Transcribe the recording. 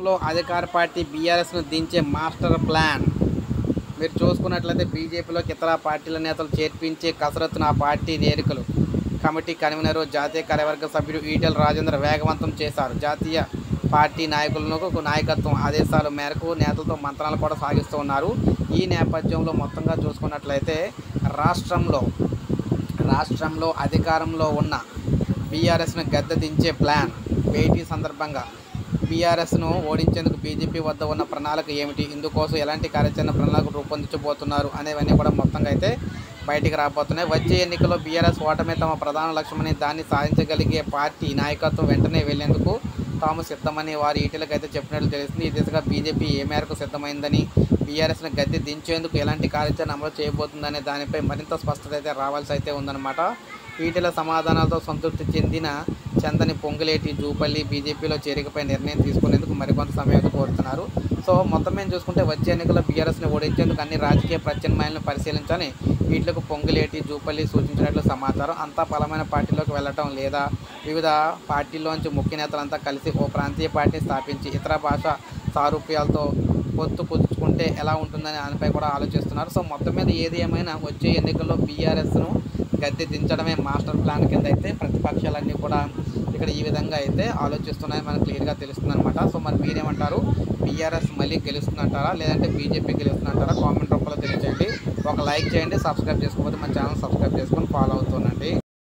రాష్ట్రంలో అధికార పార్టీ బీఆర్ఎస్ను దించే మాస్టర్ ప్లాన్. మీరు చూసుకున్నట్లయితే బీజేపీలోకి ఇతర పార్టీల నేతలు చేర్పించే కసరత్తును ఆ పార్టీ నేరికలు. కమిటీ కన్వీనర్ జాతీయ కార్యవర్గ సభ్యుడు ఈటెల రాజేందర్ వేగవంతం చేశారు. జాతీయ పార్టీ నాయకులకు నాయకత్వం ఆదేశాల మేరకు నేతలతో మంత్రాలు కూడా సాగిస్తూ ఉన్నారు. ఈ నేపథ్యంలో మొత్తంగా చూసుకున్నట్లయితే రాష్ట్రంలో రాష్ట్రంలో అధికారంలో ఉన్న బీఆర్ఎస్ను గద్దె దించే ప్లాన్. భేటీ సందర్భంగా బీఆర్ఎస్ను ఓడించేందుకు బీజేపీ వద్ద ఉన్న ప్రణాళిక ఏమిటి? ఇందుకోసం ఎలాంటి కార్యాచరణ ప్రణాళిక రూపొందించబోతున్నారు అనేవన్నీ కూడా మొత్తంగా అయితే బయటికి రాబోతున్నాయి. వచ్చే ఎన్నికల్లో బీఆర్ఎస్ ఓటమే తమ ప్రధాన లక్ష్యమని దాన్ని సాధించగలిగే పార్టీ నాయకత్వం వెంటనే వెళ్ళేందుకు తాము సిద్ధమని వారి ఈటలకు అయితే చెప్పినట్లు తెలుస్తుంది. ఈ దిశగా బీజేపీ ఏ మేరకు సిద్ధమైందని బీఆర్ఎస్ను గద్దె దించేందుకు ఎలాంటి కార్యాచరణ అమలు చేయబోతుందనే దానిపై మరింత స్పష్టత అయితే రావాల్సి అయితే ఉందన్నమాట. వీటిల సమాధానాలతో సంతృప్తి చెందిన చందని పొంగులేటి జూపల్లి బీజేపీలో చేరికపై నిర్ణయం తీసుకునేందుకు మరికొంత సమయం కోరుతున్నారు. సో మొత్తం మేము చూసుకుంటే వచ్చే ఎన్నికల్లో బీఆర్ఎస్ని ఓడించేందుకు అన్ని రాజకీయ ప్రత్యామ్నాయాలను పరిశీలించాలని వీటిలకు పొంగులేటి జూపల్లి సూచించినట్లు సమాచారం. అంతా బలమైన పార్టీలోకి వెళ్ళటం లేదా వివిధ పార్టీల్లోంచి ముఖ్య నేతలంతా కలిసి ఓ ప్రాంతీయ పార్టీని స్థాపించి ఇతర భాష సారూప్యాలతో పొత్తు కుదుర్చుకుంటే ఎలా ఉంటుందని దానిపై కూడా ఆలోచిస్తున్నారు. సో మొత్తం మీద ఏది ఏమైనా వచ్చే ఎన్నికల్లో బీఆర్ఎస్ను గద్దె దించడమే మాస్టర్ ప్లాన్ కింద అయితే ప్రతిపక్షాలన్నీ కూడా ఇక్కడ ఈ విధంగా అయితే ఆలోచిస్తున్నాయి మనకు క్లియర్గా తెలుస్తుంది అనమాట సో మరి మీరేమంటారు? బీఆర్ఎస్ మళ్ళీ గెలుస్తుందంటారా? లేదంటే బీజేపీ గెలుస్తుందంటారా? కామెంట్ రూపంలో తెలియజేయండి ఒక లైక్ చేయండి సబ్స్క్రైబ్ చేసుకోకపోతే మన ఛానల్ సబ్స్క్రైబ్ చేసుకొని ఫాలో అవుతుండండి.